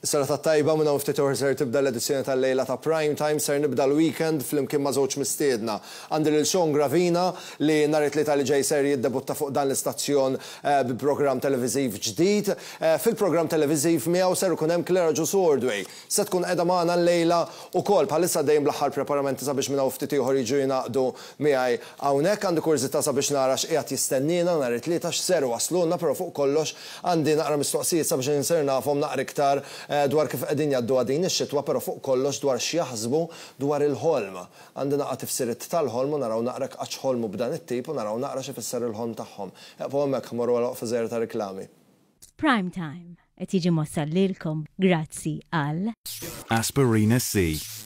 Serata tajba, minn hawn ftit uhr ser tibda l-edizzjoni tal-lejla ta' Prime Time, ser nibda l-weekend flimkien ma' żewġ mistiedna. Għandi lil Sean Gravina li nhar it-Tlieta li ġej ser jiddebutta fuq dan l-istazzjon bi programm televiżiv ġdid. Fil-programm televiżiv miegħu ser ikun hemm Clara Ġus Ordway. Se tkun qiegħda magħna l-lejla wkoll. Bħalissa għaddejjin bl-aħħar preparamenti sabiex minn hawn ftit ieħor jiġu jingħaqdu miegħi hawnhekk. Għandi kurżità sabiex nara x'qiegħed jistenniena nhar it-Tlieta, x'ser iwasslulna, però fuq kollox Għandi naqra mistoqsijiet sabiex insir nafhom naqra iktar dwar kif qegħdin jgħadduha din ix-xitwa pero fuq kollox dwar x'jaħsbu dwar il-ħolm. Għandi naqra tifsiriet tal-ħolm u naraw naqra jekk qattx ħolmu b'dan it-tip u naraw naqra x'ifisser il-ħolm tagħhom. Eqfu hemmhekk ħa mmorru għal waqfa żgħira ta' riklami. Prime Time qed jiġi mwassal lilkom grazzi għal. Aspirina C.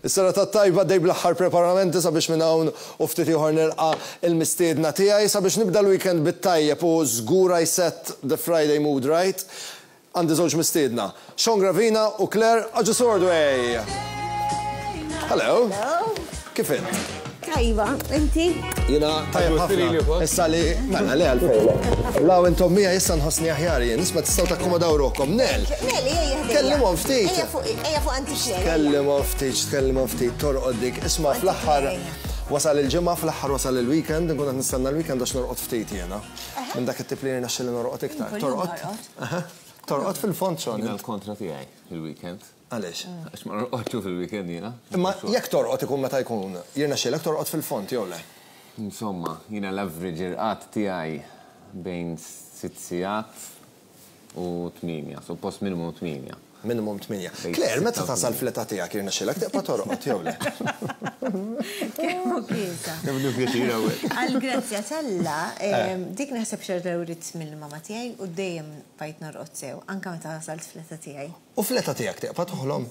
Is-sena tat-tajba dej bl-aħħar preparamenti sabiex minn hawn u ftit ieħor nilqa' l-mistiedna tiegħi sabiex nibda l-weekend bit-tajjeb u żgur I set the Friday mood right. Għandi żewġ mistiedna, Sean Gravina u Claire Agius-Ordway. Hello. Kif int? Tajba, inti? Jiena tajjeb ħafna. Issa li mela le għalfejn. Law intom mija issa nħossni aħjar jien, isma' tistgħu takkomodaw ruħkom. Nel. Nel, ejja ħdejja. Kellimhom ftit. Ejja fuq, ejja fuq anti xejn. Kellimhom ftit, kellimhom ftit, torqod dik. Isma' fl-aħħar wasal il-ġimgħa, fl-aħħar wasal il-weekend, nkun qed nistenna l-weekend għax norqod ftit jiena. Minn dak it-tip li jirna xilli norqod iktar. Torqod? Aha, torqod fil-fond xogħol. Jiena l-kontra tiegħi il-weekend. Għaliex? Għax ma norqodx fil-weekend jiena. Imma jekk torqod ikun meta jkun, jiena xilek torqod fil-fond jew le? Insomma, jiena l-average irqad tiegħi bejn sitt sigħat u tmienja, suppost minimu tmienja. Minimum tmienja. Claire, meta tasal fl-età tiegħek jirnexxilek tibqa' torqod jew le? Kemm hu kiesa. Kemm hu pjaċir hawnhekk. Għall-grazzja t'Alla, dik naħseb xorta writt mill-mama tiegħi u dejjem bqajt norqod sew, anke meta wasalt fl-età tiegħi. U fl-età tiegħek tibqa' toħlom?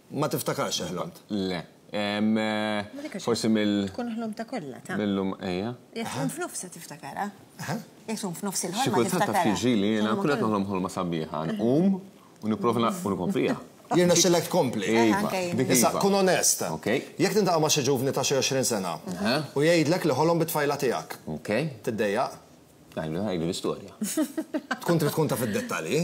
Ma tiftakarx ħlomt? Le. Forsi mill. Tkun ħlomta kollha ta'. Millum ejja. Jekk tkun f'nofsa tiftakarha. Jekk tkun f'nofs il-ħolma. Xi kultant ta' fiġili jiena kull qed noħlom ħolma sabiħa. Nqum u nipprova naqgħu nkompliha. Jirna xilek tkompli. Issa kun onest. Jekk tintaqa' ma' xi ġuvni ta' xi 20 sena u jgħidlek li ħolom bit-tfajla tiegħek. Tiddejjaq? Għajdu, għajdu l-istoria. Tkun trid tkun taf id-dettali?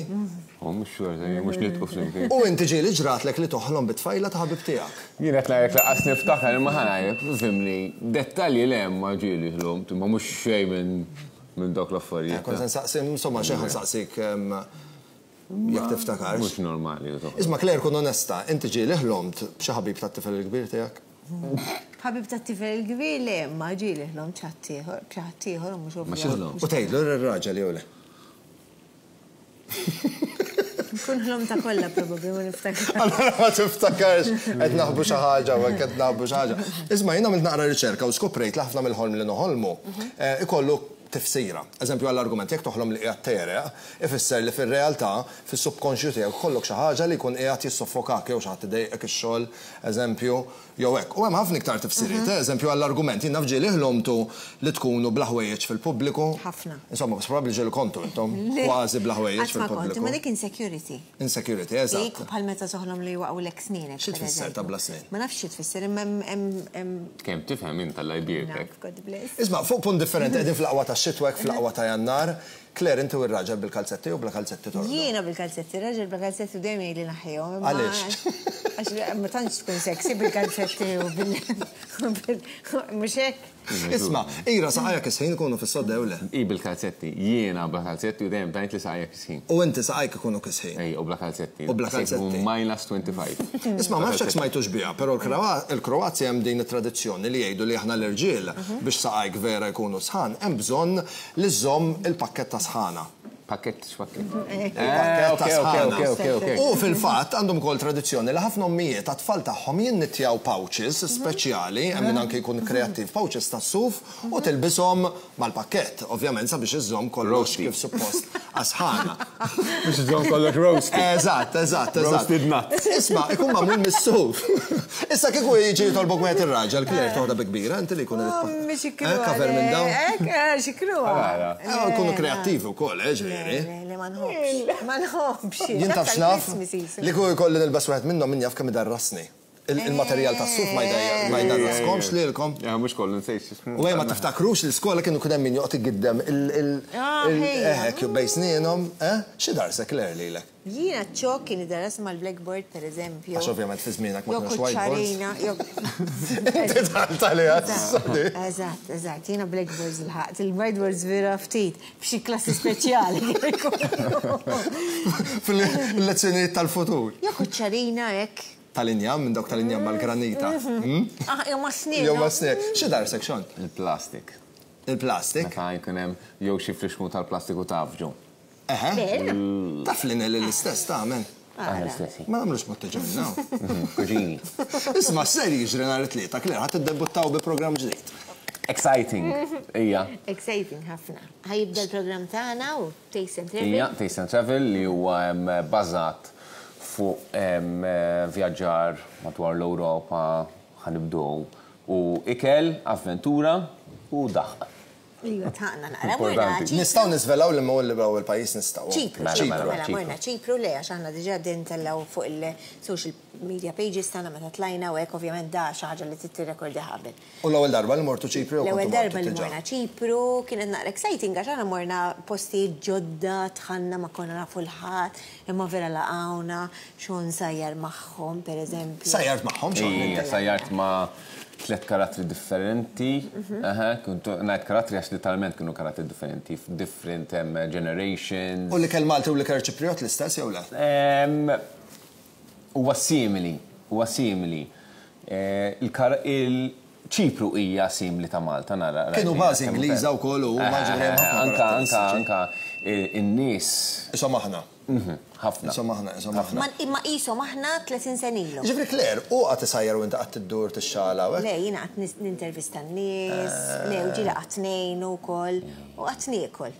U mux xorta, mux nitqu flimkien. U inti ġieli ġratlek li toħlom bit-tfajla ta' ħabib tiegħek. Jien qed ngħidlek li qas niftakar imma ħa ngħidlek, fimni, dettalji le ma ġieli ħlomt, imma mhux xejn minn dawk l-affarijiet. Kont se nsaqsi, insomma xejn ħa nsaqsik. Jekk tiftakarx. Mhux normali li toħroġ. Isma' Claire kun onesta, inti ġieli ħlomt b'xi ħabib tat-tifel il-kbir tiegħek? B'ħabib tat-tifel il-kbir le, imma ġieli ħlomt b'xi ħadd ieħor, b'xi ħadd ieħor u mhux ovvja. U tgħidlu r-raġel jew le? Nkun ħlomtha kollha probabbli ma niftakarx. Allura ma tiftakarx qed naħbu xi ħaġa u qed naħbu xi ħaġa. Isma' jien għamilt naqra riċerka u skoprejt li ħafna mill-ħolm li noħolmu ikollu tifsira. Eżempju għall-argument, jekk toħlom li qiegħed tegħreq, ifisser li fir-realtà, fis-subkonxju tiegħek ikollok xi ħaġa li jkun qiegħed jissoffokak, jew xi ħadd idejqek, ix-xogħol, eżempju, jew hekk. U hemm ħafna iktar tifsiriet, eh. Eżempju għall-argument, jien naf ġieli ħlomtu li tkunu bla ħwejjeġ fil-pubbliku. Ħafna. Insomma, probabbli ġieli kontu intom kważi bla ħwejjeġ fil-pubbliku. Qatt ma kont, imma dik insecurity. Insecurity, eżatt. Dik bħal meta toħlom li waqgħulek snienek. Xi tfisser ta' bla snin? Ma nafx xi tfisser imma hemm. Kemm tifhem int Alla jbierek. Isma' fuq punt differenti qegħdin fl-aqwa tax-xitwa hekk fl-aqwa ta' Jannar. Claire inti u r-raġel bil-kalzetti jew bla kalzetti torqdu? Jiena bil-kalzetti, ir-raġel bla kalzetti u dejjem jgħidli naħħihom imma. Għaliex? Għax ma tantx tkun sexy bil-kalzetti u bil. Mhux hekk? Isma', ira saqajja kisħin ikunu fis-sodda jew le? Hi bil-kalzetti. Jiena bla kalzetti u dejjem tgħid li saqajja kisħin. U inti saqajk ikunu kisħin. Ejja, u bla kalzetti. U bla kalzetti. Hu minus 25. Isma', ma nafx jekk smajtux biha, però l-Kroazja hemm din it-tradizzjoni li jgħidu li aħna l-irġiel biex saqajk vera jkunu sħan hemm bżonn li żżomm il-pakketta sħana. Pakkett x'pakkett. U fil-fatt għandhom ukoll tradizzjoni li ħafna ommijiet għat-tfal tagħhom jinnittjaw pouches speċjali, hemm min anke jkun kreattiv, pouches tas-suf u tilbishom mal-pakkett, ovvjament sabiex iżżomm kollox kif suppost għas-sħana. Biex iżżomm kollox roasty. Eżatt, eżatt, eżatt. Roasted nuts. Isma', ikun magħmul mis-suf. Issa kieku jiġi jitolbok wieħed ir-raġel, Claire toħda bi kbira, inti li jkun irid. Ommi xi kruha. Eh, kaver minn dawn. Hekk, eh, eh, xi kruha. Ara, eh, nkunu kreattivi wkoll, eh, ġifieri. Le, ma nħobbx. Ma nħobbx. Jien taf x'naf? Li kieku jkolli nilbes wieħed minnhom min jaf kemm idarrasni. Il-materjal tas-suq ma jdarraskomx lilkom. Ja, mhux kollu nsejx. U ma tiftakrux li skola kienu kien hemm min joqgħod igiddem il-hekk bejn sninhom, eh? Xi darsek Claire lilek? Jiena ċ-ċokk kien idaras mal-blackboard, pereżempju. Għax ovvjament fi żmienek ma kienx whiteboards. Inti dħalt għaliha issa di. Eżatt, eżatt, jiena blackboards lħaqt, il-whiteboards vera ftit, f'xi klassi speċjali. Fil-lezzjonijiet tal-futur. Jew kuċċarina hekk. Tal-injam, minn dawk tal-injam mal-granita. Jew mas-snieg. Jew mas-snieg. Xi darsek xogħol? Il-plastik. Il-plastik? Meta jkun hemm jew xi flixkun tal-plastiku tgħaffġu. Eħe. Taf li Nelly l-istess tagħmel. Aħna l-istess. Ma nagħmlux muttiġanna. Kuġini. Isma' x'ser jiġri nhar it-Tlieta, Claire, ħa tiddebuttaw bi programm ġdid. Exciting, ija. Exciting ħafna. Ħa jibda l-programm tagħna u Taste and Travel. Ija, Taste and Travel li huwa bażat fuq vjaġġar madwar l-Ewropa, ħa nibdew, u ikel, avventura u daħq. Ejja, taqna naqra. Importanti. Nistgħu niżvelaw li mhu l-Libja u l-pajjiż nistgħu. Ċipru, Mela, ċipru, mela, mela, mela, ċipru. morna ċipru le għax aħna diġà din tellgħu fuq il-social media pages tagħna meta tlajna u hekk ovvjament da xi ħaġa li trid tirrekordiha qabel. U l-ewwel darba li mortu ċipru jew L-ewwel kontu darba mortu li diġà? morna ċipru kienet naqra exciting għax aħna morna postijiet ġodda, dħalna ma konna nafu l-ħadd, Imma vera laqgħuna xogħol sajjar magħhom, per eżempju. Sajjart magħhom xogħol minn Ija, sajjart ma' tliet karattri differenti, eħe, ngħid karattri għax literalment kienu karattri differenti, f'different generations. U l-ikel Malti u l-ikel Ċiprijott l-istess jew le? Huwa simili, huwa simili. Il-kar, il-. Ċipru hija simli ta' Malta nara. Kienu bażi Ingliża wkoll u huma ġifieri hemm ħafna karatteristiċi. Anka in-nies. Qishom aħna. Ħafna. Qishom aħna, qishom aħna. Imma qishom aħna 30 sena ilu. Ġifieri Claire, hu qagħad isajjar u int qagħad tiddur tixxagħal hawnhekk? Le, jiena qagħad nintervista n-nies, le u ġieli qagħdt ngħinu wkoll u qagħdt niekol.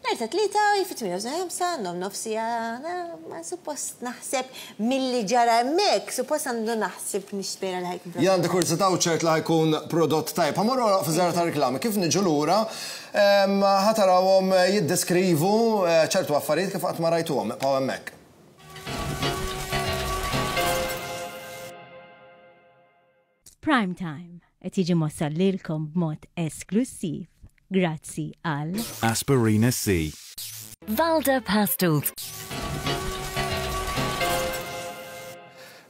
Nhar ta' Tlieta, fi tmien nofs ħamsa, nnom nofsija, na, ma suppost naħseb milli ġara hemmhekk, suppost għandu naħseb nixpera li ħajkun prodott. Jien għandi kurżità u ċert li ħajkun prodott tajjeb. Ħa morru naqgħu fiż-żjarra tar-riklami. Kif niġu lura, ħa tarawhom jiddeskrivu ċertu affarijiet kif qatt ma rajtuhom. Ibqgħu hemmhekk. Prime Time qed jiġi mwassal lilkom b'mod esklussiv grazzi għal Aspirina C. Valda Pastels.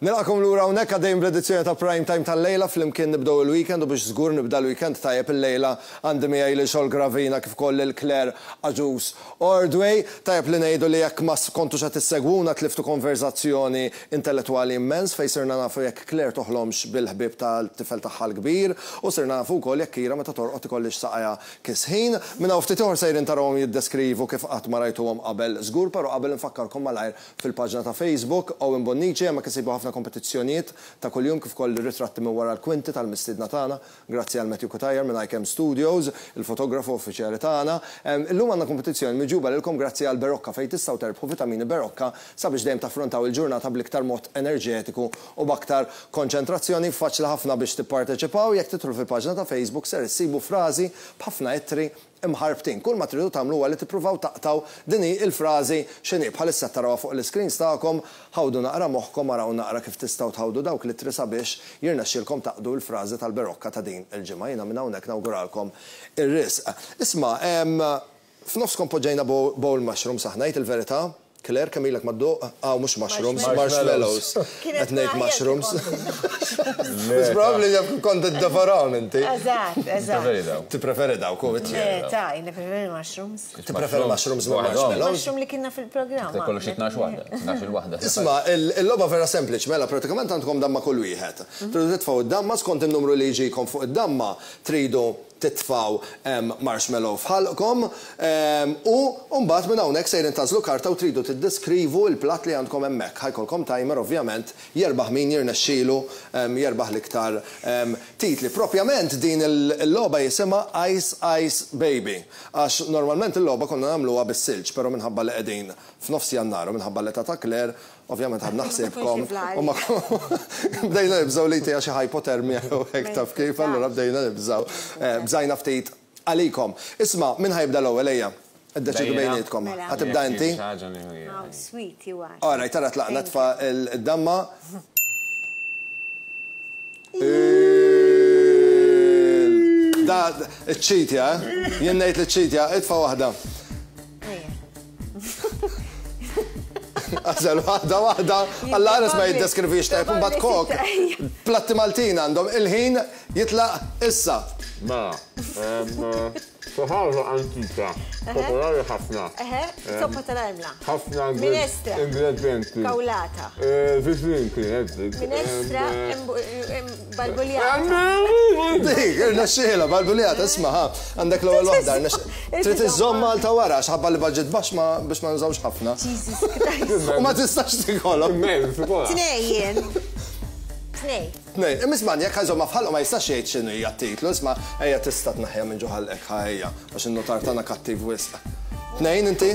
Nilqakom lura hawnhekk għaddejjin bl-edizzjoni ta' Prime Time tal-lejla flimkien nibdew il-weekend u biex żgur nibda l-weekend tajjeb il-lejla għandi miegħi lil Xogħol Gravina kif ukoll lil Claire Agius Ordway. Tajjeb li ngħidu li jekk ma skontux qed issegwuna tliftu konverżazzjoni Intellettwali immens fejn sirna nafu jekk Claire toħlomx bil-ħbieb ta' tifel tagħha l-kbir u sirna nafu wkoll jekk Kira meta torqod ikollhiex saqajha kisħin. Minn hawn ftit ieħor sejrin tarawhom jiddeskrivu kif qatt ma rajtuhom qabel żgur però qabel infakkarkom malajr fil-paġna ta' Facebook Owen Bonnici hemmhekk isibu ħafna kompetizzjonijiet ta' kuljum kif ukoll ritratti minn wara l-kwinti tal-mistiedna tagħna Grazzi għal Matthew Cutajar minn iCam Studios, il-fotografu uffiċjali tagħna. Illum għandna kompetizzjoni miġjuba lilkom grazzi għal Berocca fejn tistgħu terbħu vitamini Berocca sabiex dejjem taffrontaw il-ġurnata bl-iktar mod enerġetiku u b'aktar konċentrazzjoni. Faċli ħafna biex tipparteċipaw, jekk tidħlu fil-paġna ta' Facebook ser issibu frażi b'ħafna ittri Imħarbtin. Kull ma tridu tagħmlu huwa li tippruvaw taqtgħu din hi l-frażi x'inhi. Bħalissa qed tarawha fuq l-iscreens tagħkom. Ħawdu naqra moħħkom, araw naqra kif tistgħu tħawdu dawk l-ittri sabiex jirnexxilkom taqdu l-frażi tal-berokka ta' din il-ġimgħa. Jiena minn hawnhekk nawguralkom ir-riżq. Isma', f'nofskom poġġejna bowl mushrooms aħna, għid il-verità? Claire kemm ilek ma dduq? Aw mhux mushrooms, marshmallows. Qed ngħid mushrooms. It's probably jekk kont qed tdevorahom inti. Eżatt, eżatt. Tippreferi dawk u t-tjera. Le, ta, jien nippreferi l-mushrooms. Tippreferi l-mushrooms minn marshmallows? Mushroom li kienna fil-programm. Qed ikollok xi tnax waħda, tnax il-waħda. Isma', il-logħba vera sempliċi, mela prattikament għandkom damma kull wieħed. Tridu titfgħu d-damma, skont in-numru li jġikom fuq id-damma, tridu titfgħu marshmallow f'ħalqkom u mbagħad minn hawnhekk sejrin tagħżlu karta u tridu tiddeskrivu l-platt li għandkom hemmhekk. Ħa jkollkom timer ovvjament, jerbaħ min jirnexxielu jerbaħ l-iktar titli. Propjament din il-logħba jisimha Ice Ice Baby għax normalment il-logħba konna nagħmluha bis-silġ, però minħabba li qegħdin f'nofs Jannar u minħabba l-età ta' Claire, Ovvjament ħadna ħsiebkom u ma bdejna nibżgħu li tiegħi xi hypothermia jew hekk taf kif, allura bdejna nibżgħu. Eh, bżajna ftit għalikom. Isma' min ħajbda l-ewwel ejja. Iddeċidu bejnietkom. Mela. Ħatibda inti? Sweet, you are. All right, tara tlaqna tfa' il-damma. Da, ċċitja, eh? Jien ngħid li ċċitja, itfa' waħda. Għazel waħda waħda, għalla għares ma jiddeskrivix ta' jkun bat kok. Platti Maltin għandhom il-ħin jitlaq issa. Ma, soħaru antika, popolari ħafna. Soppa tal-armla. ħafna ingredienti. Kawlata. Vizin kien għedzik. Minestra, Balbuljata. Dik, irnexxiela, balbuljata, isma' ha, għandek l-ewwel waħda, trid iżżomm Malta wara x'ħabba li budget baxx ma biex ma nużawx ħafna. U ma tistax tikolhom. Tnej jien. Tnej. Tnej, imisma' jekk ħażhom f'ħalqu ma jistax jgħid x'inhu hija titlu, isma' ejja tista' tneħħiha minn ġo ħalqek ħa ejja, għax in-nutar tagħna kattiv wisq. Tnejn inti?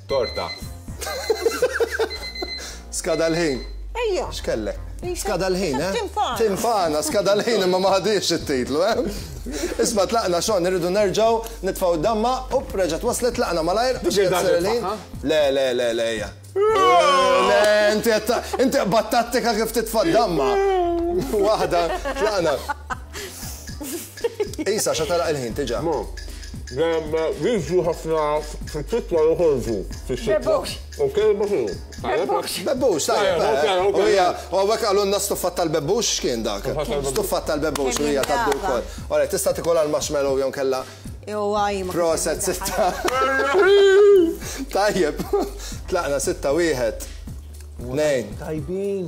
Torta. Skada l-ħin. Ejja. X'kellek? Skada l-ħin, eh? Tinfana. Tinfana, skada l-ħin imma ma ħadix it-titlu, eh? Isma' tlaqna xon, irridu nerġgħu nitfgħu damma u reġgħet waslet tlaqna malajr. Le, le, le, le, ejja. Le, inti inti battattika kif titfa' damma. Waħda, tlaqna. Ej Sasha telaq il-ħin tiġa. Ma, dem jiġu ħafna fit-titwa joħorġu fis-sitwa. Ok, ma xinu? Bebbux. Bebbux, tajjeb. U hija, u għek għalunna stuffat tal-bebbux x'kien dak? Stuffat tal-bebbux u hija taddu wkoll. Ora, tista' tikol għal-marshmallow jew kella Proset sitta. Tajjeb. Tlaqna sitta wieħed. Nejn. Tajbin.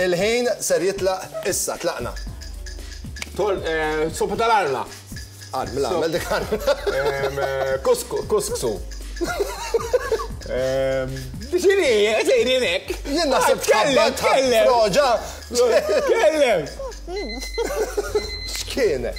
Il-ħin ser jitlaq issa, tlaqna. Tol, eh, sopa tal-arla. Għad, mela, għamel dik eh, Kusk, kusksu. Xini, sejrin ek. Jien naħseb tkellem, tkellem. Roġa. Tkellem. Xkienek.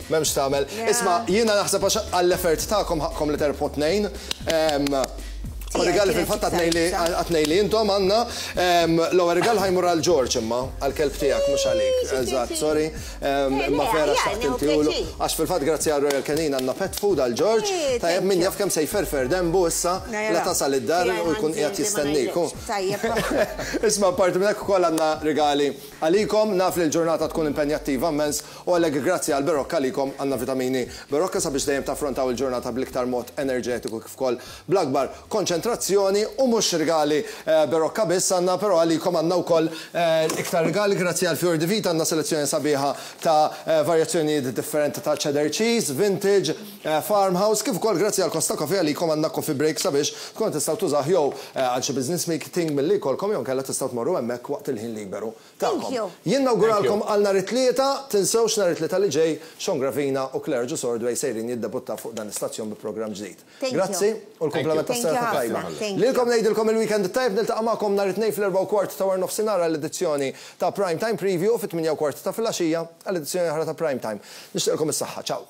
M'hemm x'tagħmel. Isma', jiena naħseb għax għall-effort tagħkom ħaqqkom li terbħu tnejn. U rigali fil-fatt għatnej li intom għandna. L-ewwel rigal ħajmur għal Ġorġ imma, għall-kelb tiegħek mhux għalik. Eżatt, sorry. Imma vera xtaqt intilu. Għax fil-fatt grazzi għal Royal Canin għandna pet food għal Ġorġ. Tajjeb min jaf kemm se jferfer denbu issa la tasal id-dar u jkun qiegħed jistennik. Isma' apparti minn hekk ukoll għandna rigali għalikom. Naf li l-ġurnata tkun impenjattiva mmens U għalhekk grazzi għall-Berocca għalikom għandna Vitamini Berocca sabiex dejjem taffrontaw il-ġurnata bl-iktar mod enerġetiku kif ukoll bl-akbar konċentrazzjoni u mhux rigali Berocca biss għandna però għalikom għandna wkoll iktar rigali grazzi għal Fior di Vita għandna selezzjoni sabiħa ta' varjazzjonijiet differenti ta' Cheddar Cheese, Vintage, Farmhouse kif ukoll grazzi għal Costa Coffee għalikom għandna Coffee Break sabiex tkunu tistgħu tużawh jew għal xi business meeting milli jkollkom jew inkella tistgħu tmorru hemmhekk waqt il-ħin liberu. tagħkom. Jien nawguralkom għal nhar it-Tlieta, tinsewx nhar it-Tlieta li ġej, Sean Gravina u Claire Ġus Ordway sejrin jiddebuttaw fuq dan l-istazzjon bi programm ġdid. Grazzi u l-kumplament tas-serata tajba lilkom ngħidilkom il-weekend it-tajjeb niltaqa' magħkom nhar it-Tnejn fl-erbgħa u kwart ta' warnofsinhar għall-edizzjoni ta' Prime Time Preview u fit-tmienja u kwart ta' filgħaxija għal edizzjoni oħra ta' Prime Time. Nixtieqilkom is-saħħa. Ciao.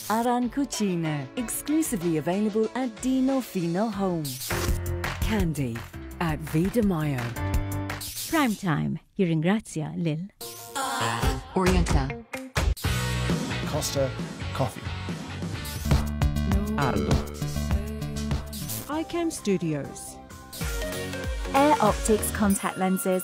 Arancucina, exclusively available at Dino Fino Home. Candy at Vida Mayo. Prime time, you're in Grazia, Lil. Orienta. Costa Coffee. Arlo. iCam Studios. Air Optics contact lenses